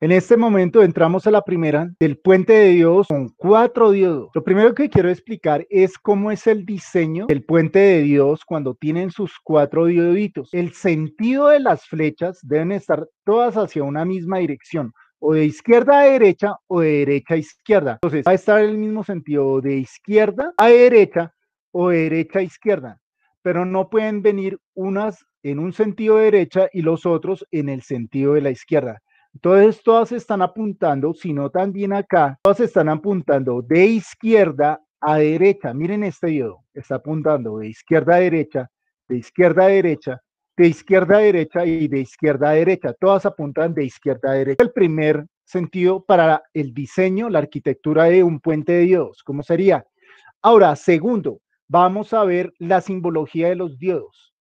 En este momento entramos a la primera del puente de diodos con cuatro diodos. Lo primero que quiero explicar es cómo es el diseño del puente de diodos cuando tienen sus cuatro dioditos. El sentido de las flechas deben estar todas hacia una misma dirección o de izquierda a derecha o de derecha a izquierda. Entonces va a estar en el mismo sentido de izquierda a derecha o de derecha a izquierda, pero no pueden venir unas en un sentido de derecha y los otros en el sentido de la izquierda. Entonces todas están apuntando, sino también acá, todas están apuntando de izquierda a derecha. Miren este diodo, está apuntando de izquierda a derecha, de izquierda a derecha, de izquierda a derecha y de izquierda a derecha. Todas apuntan de izquierda a derecha. El primer sentido para el diseño, la arquitectura de un puente de diodos, ¿cómo sería? Ahora, segundo, vamos a ver la simbología de los diodos.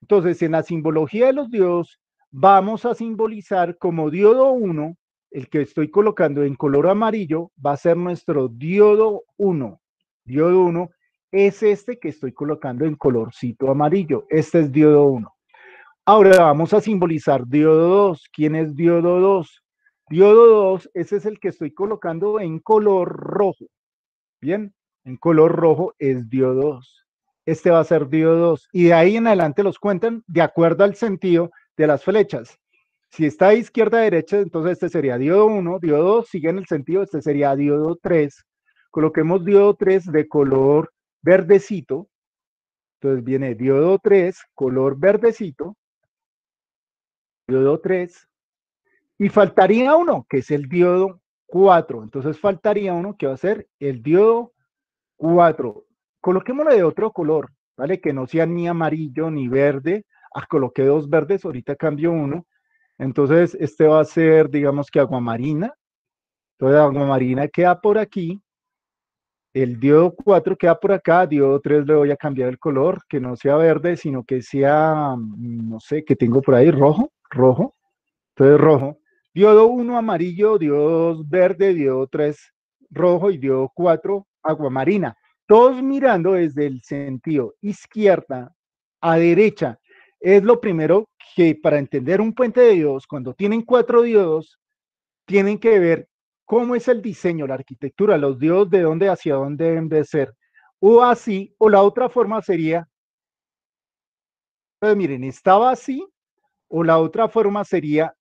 Entonces, en la simbología de los diodos, vamos a simbolizar como diodo 1, el que estoy colocando en color amarillo, va a ser nuestro diodo 1. Diodo 1 es este que estoy colocando en colorcito amarillo. Este es diodo 1. Ahora vamos a simbolizar diodo 2. ¿Quién es diodo 2? Diodo 2, ese es el que estoy colocando en color rojo. Bien, en color rojo es diodo 2. Este va a ser diodo 2. Y de ahí en adelante los cuentan de acuerdo al sentido de las flechas. Si está a izquierda a derecha, entonces este sería diodo 1, diodo 2 sigue en el sentido, este sería diodo 3. Coloquemos diodo 3 de color verdecito. Entonces viene diodo 3, color verdecito. Diodo 3. Y faltaría uno, que es el diodo 4. Entonces faltaría uno que va a ser el diodo 4. Coloquémoslo de otro color, ¿vale? Que no sea ni amarillo ni verde, ah, coloqué dos verdes, ahorita cambio uno. Entonces, este va a ser, digamos que aguamarina. Entonces, aguamarina queda por aquí. El diodo 4 queda por acá, diodo 3 le voy a cambiar el color, que no sea verde, sino que sea, mm, no sé, que tengo por ahí rojo, rojo. Entonces, rojo. Diodo 1 amarillo, diodo 2 verde, diodo 3 rojo y diodo 4 aguamarina. Todos mirando desde el sentido izquierda a derecha es lo primero que para entender un puente de diodos, cuando tienen cuatro diodos, tienen que ver cómo es el diseño, la arquitectura, los diodos de dónde hacia dónde deben de ser. O así, o la otra forma sería, pues miren, estaba así, o la otra forma sería,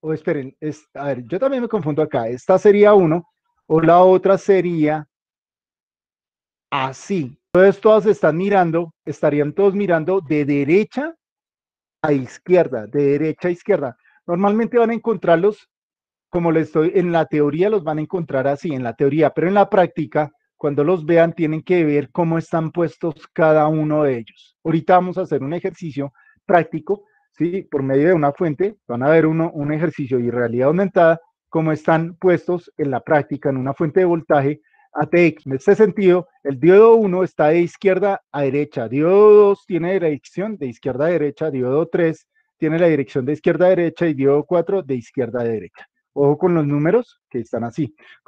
o esperen, es, a ver, yo también me confundo acá, esta sería uno, o la otra sería así. Entonces todas están mirando, estarían todos mirando de derecha a izquierda, de derecha a izquierda. Normalmente van a encontrarlos, como les estoy, en la teoría los van a encontrar así, en la teoría, pero en la práctica, cuando los vean, tienen que ver cómo están puestos cada uno de ellos. Ahorita vamos a hacer un ejercicio práctico, ¿sí? Por medio de una fuente, van a ver uno, un ejercicio de realidad aumentada, cómo están puestos en la práctica en una fuente de voltaje ATX. En este sentido, el diodo 1 está de izquierda a derecha, diodo 2 tiene la dirección de izquierda a derecha, diodo 3 tiene la dirección de izquierda a derecha y diodo 4 de izquierda a derecha. Ojo con los números que están así.